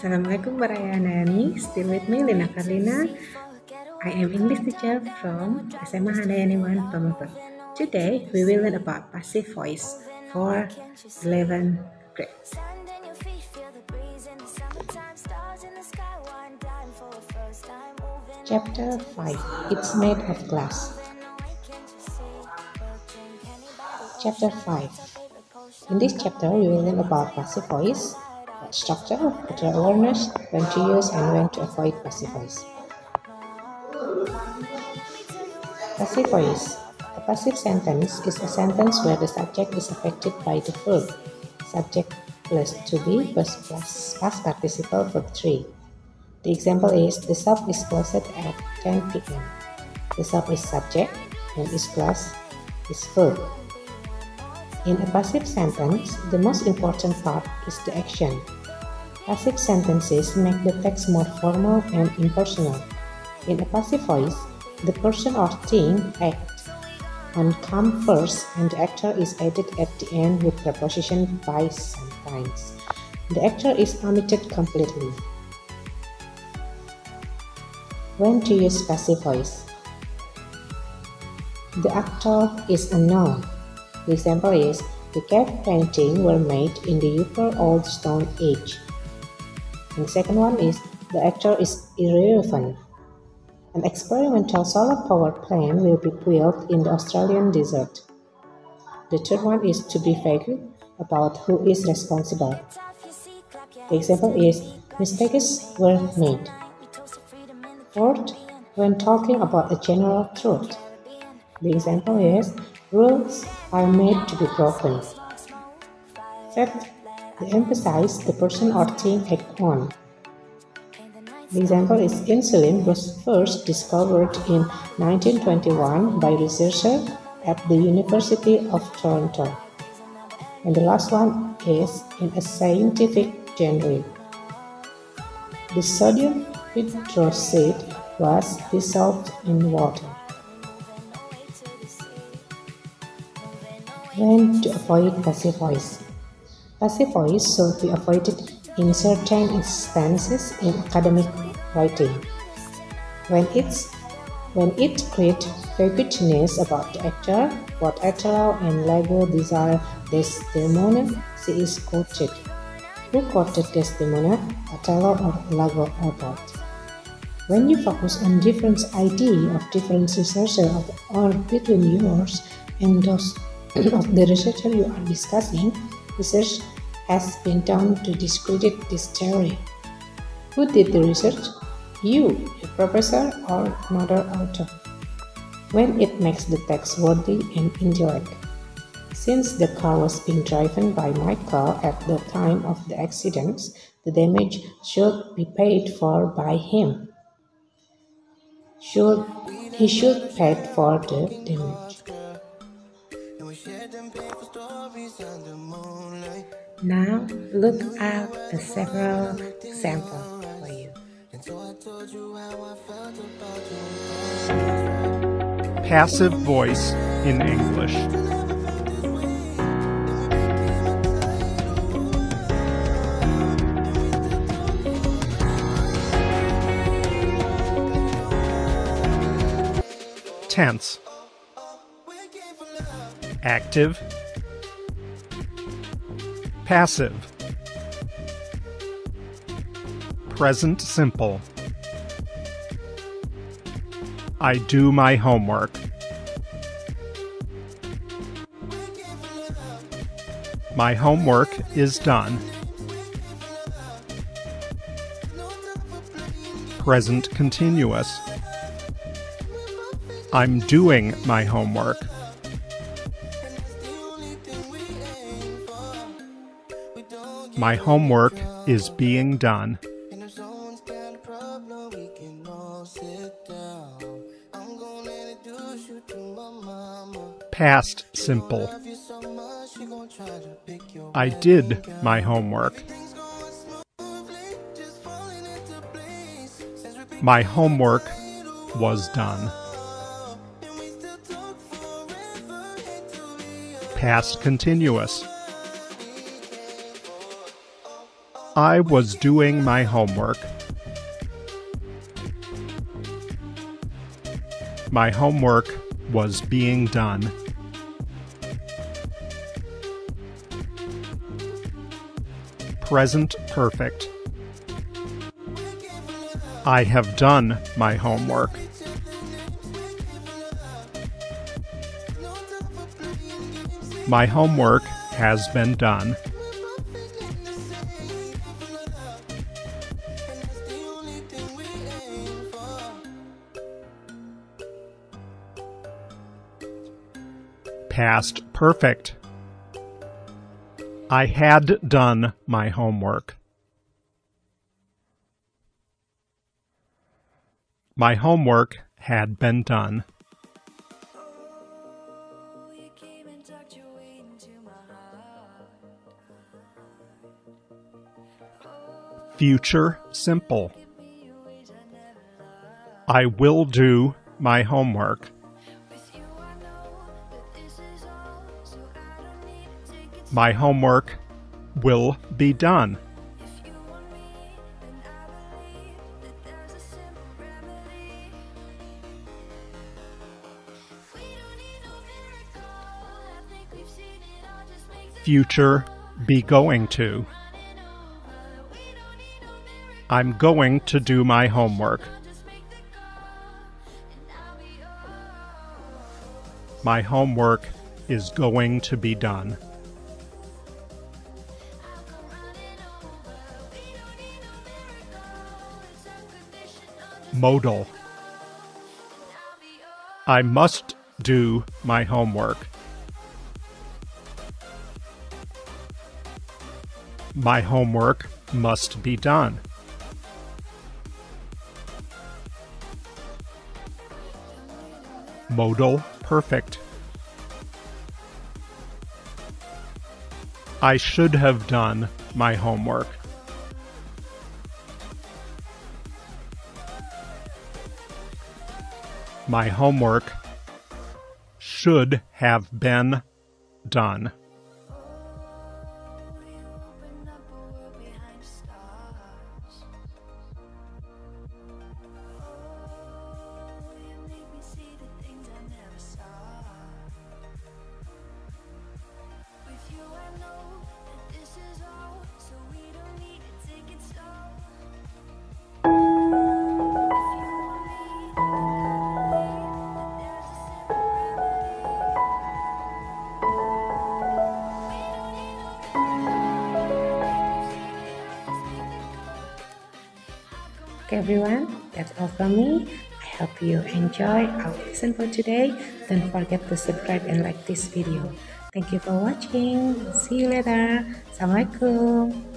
Assalamualaikum Warahmatullahi Still with me Lina Karlina. I am English teacher from SMA Handayani 1 Pamukut. Today we will learn about passive voice for 11 grade. Chapter 5 It's made of glass. Chapter 5 In this chapter, we will learn about passive voice, structure, better awareness, when to use and when to avoid passive voice. Passive voice. A passive sentence is a sentence where the subject is affected by the verb. Subject plus to be plus plus past participle verb 3. The example is the shop is closed at 10 p.m. The shop is subject and is class is verb. In a passive sentence, the most important part is the action. Passive sentences make the text more formal and impersonal. In a passive voice, the person or thing acts and come first and the actor is added at the end with preposition by sometimes. The actor is omitted completely. When to use passive voice? The actor is unknown. The example is the cave painting were made in the Upper Old Stone Age. And the second one is the actor is irrelevant. An experimental solar power plant will be built in the Australian desert. The third one is to be vague about who is responsible. The example is mistakes were made. Fourth, when talking about a general truth. The example is rules are made to be broken. Fifth, they emphasize the person or thing act on. The example is insulin was first discovered in 1921 by researchers at the University of Toronto. And the last one is in a scientific genre. The sodium hydroxide was dissolved in water. When to avoid passive voice. Passive voice should be avoided in certain instances in academic writing. When it's when it creates vagueness about the actor, what Othello and Lago desire Desdemona, she is quoted. Who quoted Desdemona, Othello or Lago or both? When you focus on different idea of different researcher or between yours and those of the researcher you are discussing, research has been done to discredit this theory. Who did the research? You, a professor, or another author. When it makes the text worthy and indirect. Since the car was being driven by Michael at the time of the accident, the damage should be paid for by him. Should he should pay for the damage. Now look at the several examples for you. Passive voice in English. Tense. Active. Passive. Present simple. I do my homework. My homework is done. Present continuous. I'm doing my homework. My homework is being done. Past simple. I did my homework. My homework was done. Past continuous. I was doing my homework. My homework was being done. Present perfect. I have done my homework. My homework has been done. Past perfect. I had done my homework. My homework had been done. Future simple. I will do my homework. My homework will be done. Future be going to. I'm going to do my homework. My homework is going to be done. Modal. I must do my homework. My homework must be done. Modal perfect. I should have done my homework. My homework should have been done. Everyone, that's all from me. I hope you enjoy our lesson for today. Don't forget to subscribe and like this video. Thank you for watching. See you later. Assalamualaikum.